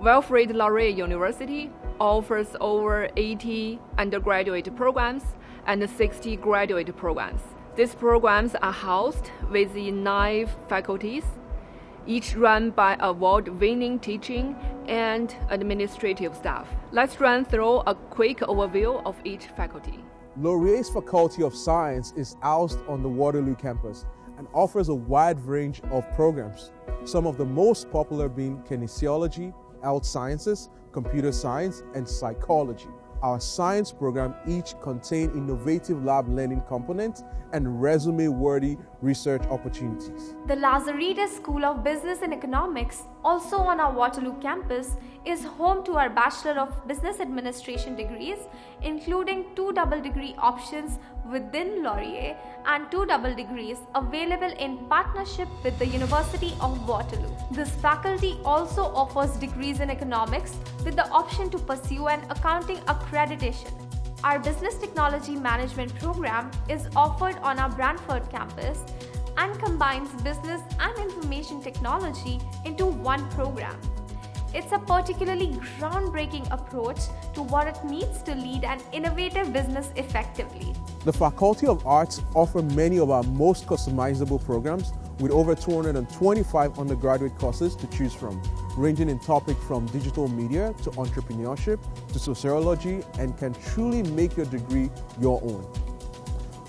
Wilfrid Laurier University offers over 80 undergraduate programs and 60 graduate programs. These programs are housed within nine faculties, each run by award-winning teaching and administrative staff. Let's run through a quick overview of each faculty. Laurier's Faculty of Science is housed on the Waterloo campus and offers a wide range of programs, some of the most popular being kinesiology, health sciences, computer science, and psychology. Our science program each contain innovative lab learning components and resume-worthy research opportunities. The Lazaridis School of Business and Economics, also on our Waterloo campus, is home to our Bachelor of Business Administration degrees, including two double degree options within Laurier and two double degrees available in partnership with the University of Waterloo. This faculty also offers degrees in economics with the option to pursue an accounting accreditation. Our Business Technology Management program is offered on our Brantford campus and combines business and information technology into one program. It's a particularly groundbreaking approach to what it needs to lead an innovative business effectively. The Faculty of Arts offer many of our most customizable programs with over 225 undergraduate courses to choose from, ranging in topic from digital media to entrepreneurship to sociology and can truly make your degree your own.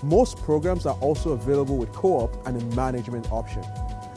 Most programs are also available with co-op and a management option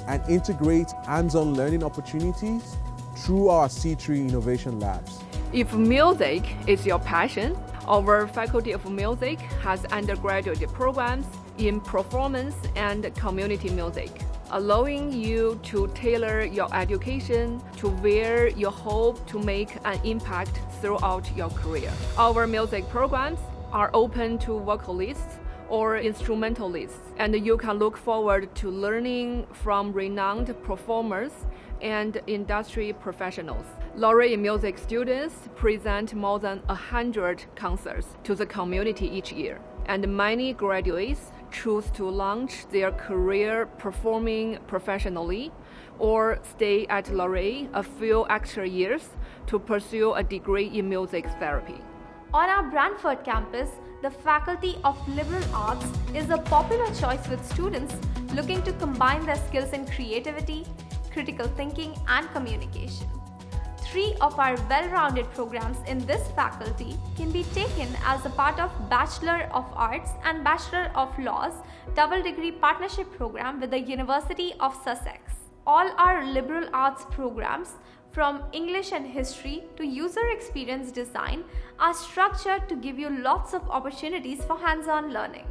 and integrate hands-on learning opportunities through our C3 Innovation Labs. If music is your passion, our Faculty of Music has undergraduate programs in performance and community music, allowing you to tailor your education to where you hope to make an impact throughout your career. Our music programs are open to vocalists or instrumentalists, and you can look forward to learning from renowned performers and industry professionals. Laurier Music students present more than 100 concerts to the community each year, and many graduates choose to launch their career performing professionally or stay at Laurier a few extra years to pursue a degree in music therapy. On our Brantford campus, the Faculty of Liberal Arts is a popular choice with students looking to combine their skills in creativity, critical thinking, and communication. Three of our well-rounded programs in this faculty can be taken as a part of Bachelor of Arts and Bachelor of Laws double degree partnership program with the University of Sussex. All our liberal arts programs from English and history to user experience design are structured to give you lots of opportunities for hands-on learning.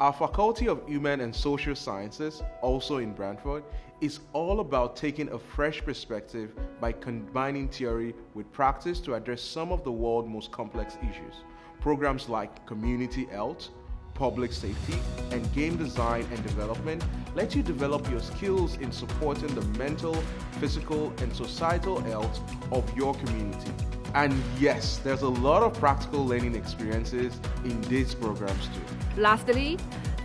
Our Faculty of Human and Social Sciences, also in Brantford, is all about taking a fresh perspective by combining theory with practice to address some of the world's most complex issues. Programs like community health, public safety, and game design and development let you develop your skills in supporting the mental, physical, and societal health of your community. And yes, there's a lot of practical learning experiences in these programs too. Lastly,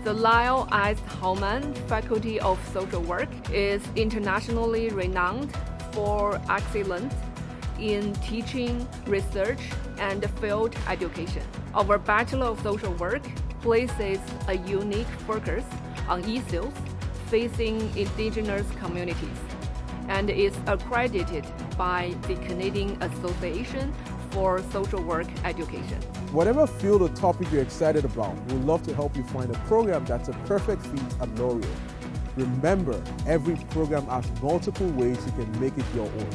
the Lyle S. Hallman Faculty of Social Work is internationally renowned for excellence in teaching, research, and field education. Our Bachelor of Social Work places a unique focus on issues facing indigenous communities and is accredited by the Canadian Association for Social Work Education. Whatever field or topic you're excited about, we'd love to help you find a program that's a perfect fit at Laurier. Remember, every program has multiple ways you can make it your own,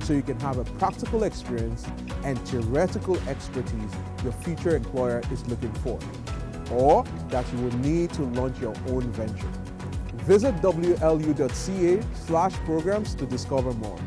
so you can have a practical experience and theoretical expertise your future employer is looking for, or that you will need to launch your own venture. Visit wlu.ca slash programs to discover more.